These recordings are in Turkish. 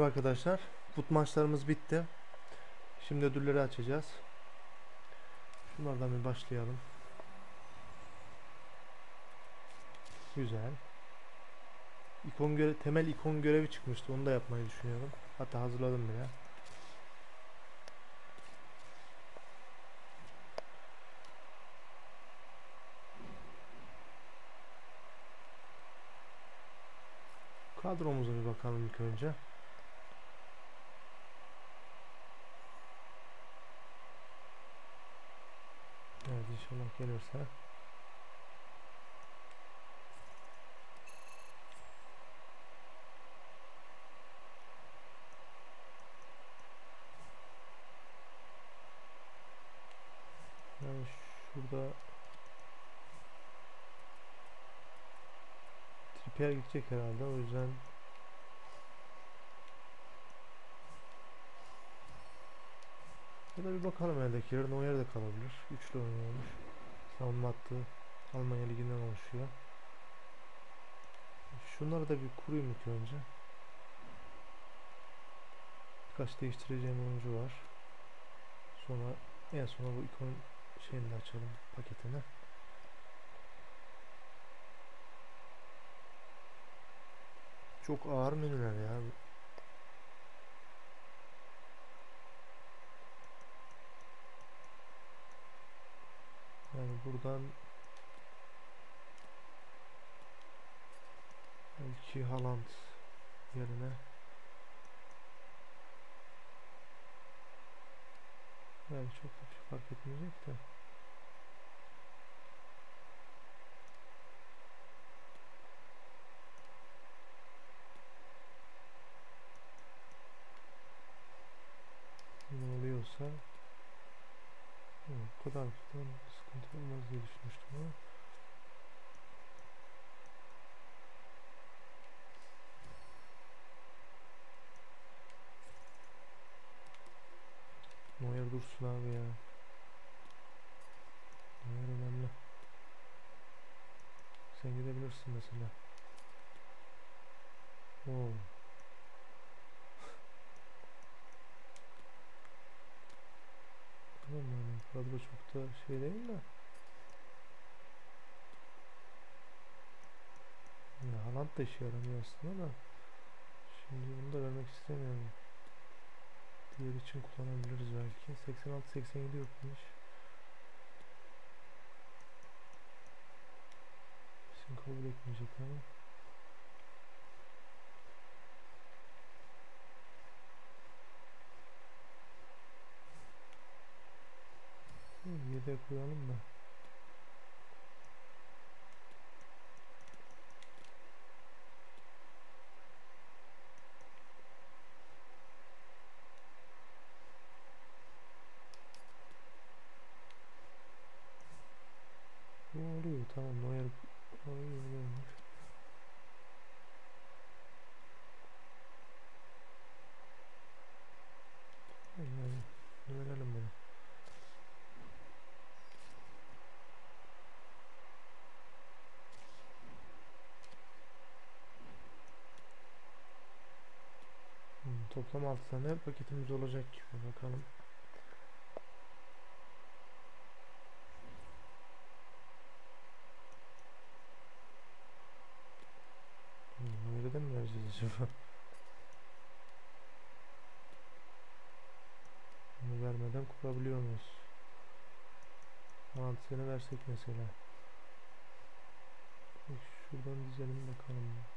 Arkadaşlar fut maçlarımız bitti. Şimdi ödülleri açacağız. Şunlardan bir başlayalım. Güzel. İkon göre temel ikon görevi çıkmıştı. Onu da yapmayı düşünüyorum. Hatta hazırladım bile. Kadromuza bir bakalım ilk önce. Evet inşallah gelirse. Yani şurada Trippier gidecek herhalde o yüzden Ya bir bakalım eldekilerin o yerde kalabilir. Üçlü oynuyormuş. Savunma hattı Almanya Ligi'nden oluşuyor. Şunları da bir kurayım ilk önce. Birkaç değiştireceğim oyuncu var. Sonra en sona bu ikon şeyini açalım paketini. Çok ağır menüler ya. Yani buradan belki Haaland yerine yani çok da bir şey fark etmeyecek de. Ne oluyorsa Hı, bu kadar falan sıkıntı olmaz diye düşünmüştüm ama Neuer dursun abi ya. Neuer önemli. Sen gidebilirsin mesela. Oo. Tamam yani kadro çok da şey değil de. Ya Haaland da işe yaramıyor aslında da. Şimdi bunu da vermek istemiyorum. Diğer için kullanabiliriz belki. 86-87 yokmuş. Kesin kabul etmeyecek ama. Yedek koyalım da. Oluyor tamam Neuer oluyor oluyormuş. Yani verelim bunu. Hmm, toplam 6 tane paketimiz olacak gibi bakalım. De mi vereceğiz acaba? Bunu vermeden kurabiliyor muyuz? Antisini versek mesela. Şuradan dizelim bakalım.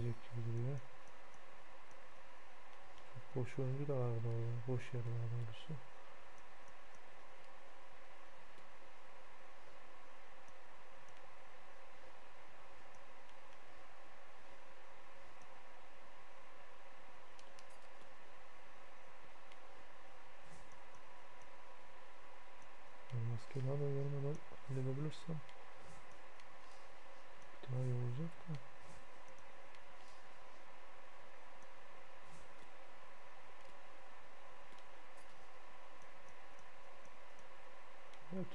gelecek gibi duruyor. Çok boş oyuncu da vardı orada. Boş yer var doğrusu. Maske daha da yarım halledebilirsem daha iyi olacak da.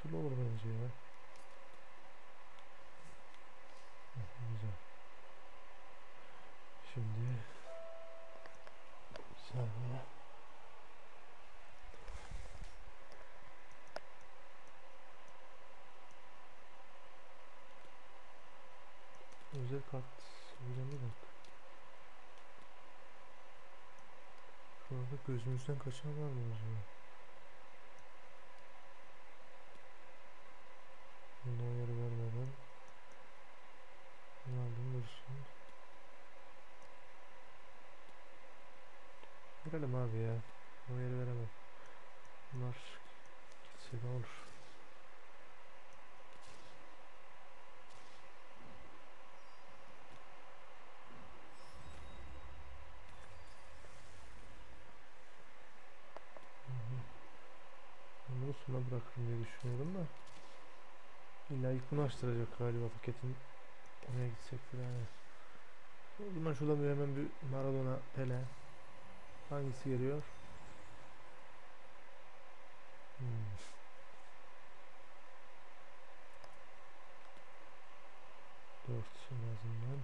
Türlü olur bence ya. Güzel. Şimdi bir. Özel kart söyleyeceğim bir dakika. Şurada gözümüzden kaçan var mı acaba? Bundan yeri vermeden Bunu aldım dursun. Verelim abi ya. O yeri veremem. Bunlar gitse de olur. Bunu sona bırakırım diye düşünüyorum da. İlla ilk bunu açtıracak galiba paketin. Oraya gitsek yani. O zaman şuradan bir hemen bir Maradona Pele. Hangisi geliyor? Hmm. Dört en azından.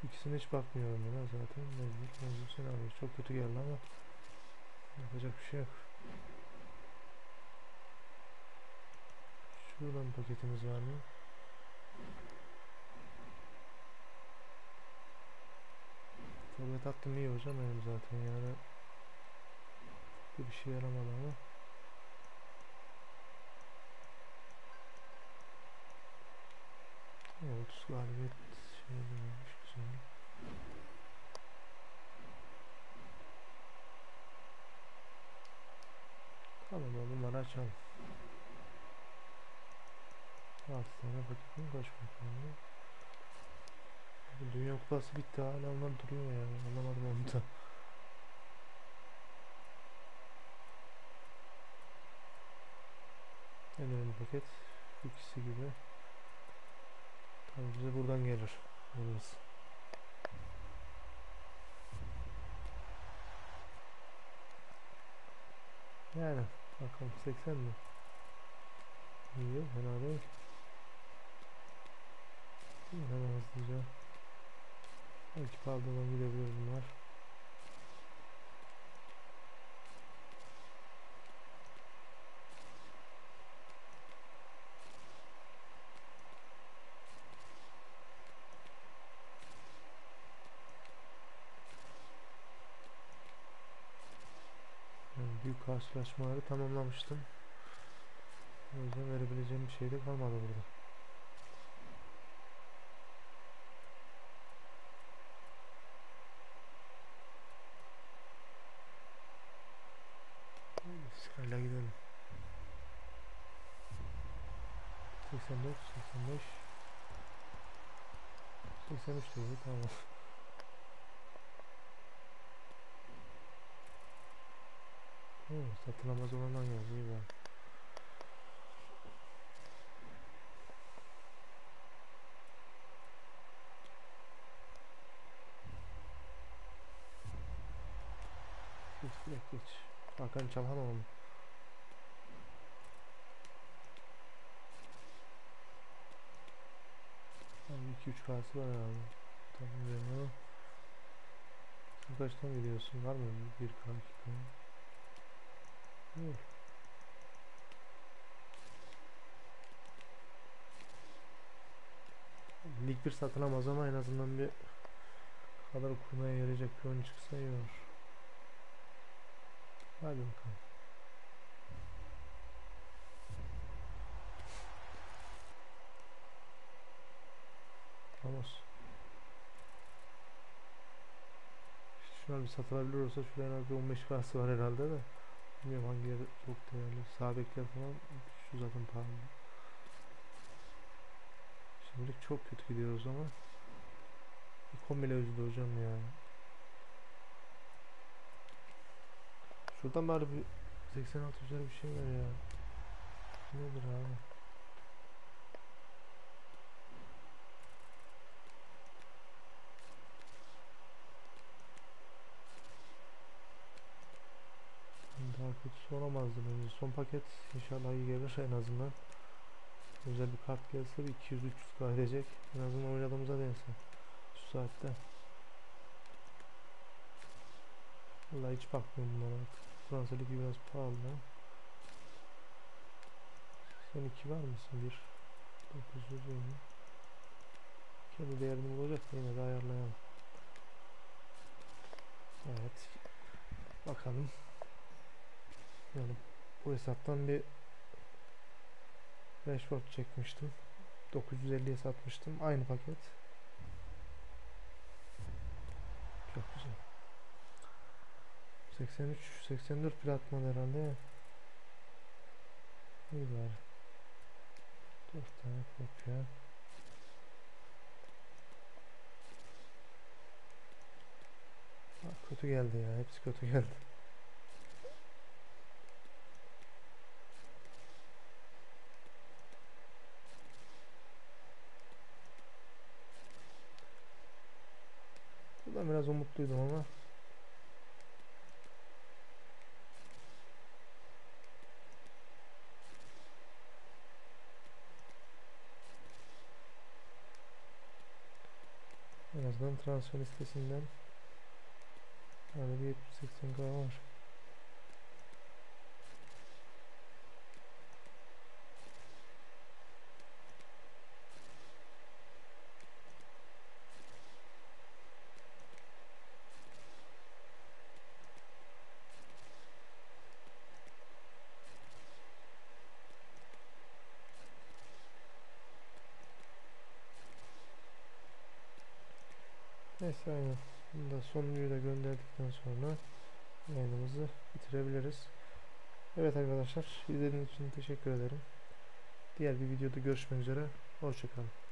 Şu ikisine hiç bakmıyorum ben zaten. Mecbur, mecbur senaryo. Çok kötü geldi ama yapacak bir şey yok. Şuradan paketimiz var mı? Forvet attım iyi hocam benim zaten yani. Bir şey yaramadı ama. Evet, 30 galibiyet şey dememiş güzel. Tamam bunları açalım. 6 tane paketim kaç bakalım. Dünya Kupası bitti hala onlar duruyor yani anlamadım onu da. En önemli paket ikisi gibi. Tabii bize buradan gelir. Alırız. Yani bakalım 80 mi? İyi fena değil. Hemen hızlıca. Belki pardon gidebilir bunlar. Büyük karşılaşmaları tamamlamıştım. O yüzden verebileceğim bir şey de kalmadı burada. 84, 85 83 dedi tamam. Hmm, satılamaz olandan geldi iyi. Geç geç geç. Hakan Çalhanoğlu mu? Abi 2-3 kası var herhalde. Tam bilmiyorum. Sen kaçtan gidiyorsun? Var mı 1K 2K? Yok. Lig 1 satılamaz ama en azından bir kadar kurmaya yarayacak bir oyun çıksa iyi olur. Hadi bakalım. Vamos. İşte şuna bir satılabilir olsa şuraya bir 15 kası var herhalde de. Bilmiyorum hangi yer çok değerli. Sağ bekler falan şu zaten pahalı. Şimdilik çok kötü gidiyoruz ama. Bir kombile üzdü hocam ya. Şuradan bari bir 86 üzeri bir şey ver ya. Nedir abi? Kötüsü olamazdı bence. Son paket inşallah iyi gelir en azından. Özel bir kart gelse bir 200-300 kaydedecek. En azından oynadığımıza değsin. Şu saatte. Vallahi hiç bakmıyorum bunlara artık. Fransa Ligi biraz pahalı. Sen iki var mısın? Bir. 920. Kendi değerini bulacak yine de ayarlayalım. Evet. Bakalım. Yani bu hesaptan bir Rashford çekmiştim. 950'ye satmıştım. Aynı paket. Çok güzel. 83, 84 platman herhalde. İyi bari. 4 tane kopya. Kötü geldi ya. Hepsi kötü geldi. Buradan biraz umutluydum ama En azından transfer listesinden yani bir 70-80 k var. Neyse aynen. Bunu da sonuncuyu da gönderdikten sonra yayınımızı bitirebiliriz. Evet arkadaşlar izlediğiniz için teşekkür ederim. Diğer bir videoda görüşmek üzere. Hoşçakalın.